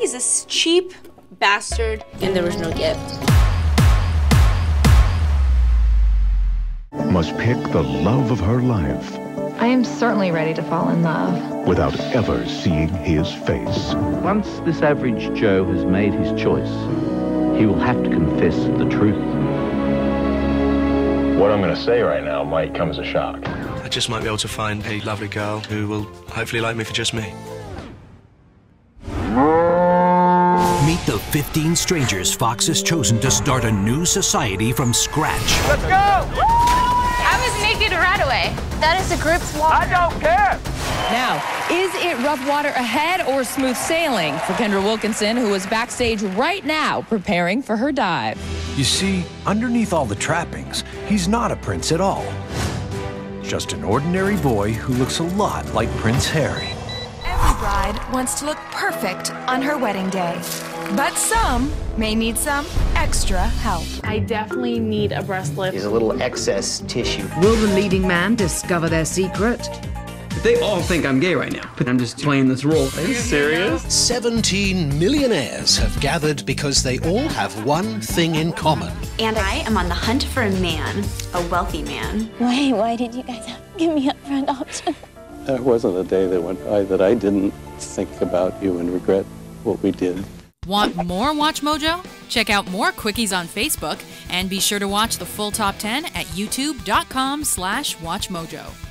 He's a cheap bastard, and there was no gift. Must pick the love of her life I am certainly ready to fall in love. without ever seeing his face. Once this average Joe has made his choice, he will have to confess the truth. What I'm going to say right now might come as a shock. I just might be able to find a lovely girl who will hopefully like me for just me. Meet the 15 strangers Fox has chosen to start a new society from scratch. Let's go! I was naked right away. That is the group's water. I don't care! Now, is it rough water ahead or smooth sailing for Kendra Wilkinson, who is backstage right now preparing for her dive? You see, underneath all the trappings, he's not a prince at all. Just an ordinary boy who looks a lot like Prince Harry. Every bride wants to look perfect on her wedding day. But some may need some extra help. I definitely need a breast lift. There's a little excess tissue. Will the leading man discover their secret? They all think I'm gay right now, but I'm just playing this role. Are you serious? 17 millionaires have gathered because they all have one thing in common. And I am on the hunt for a man, a wealthy man. Why, why did you guys have to give me up for adoption? There wasn't a day that went by that I didn't think about you and regret what we did. Want more Watch Mojo? Check out more quickies on Facebook and be sure to watch the full top 10 at youtube.com slash watchmojo.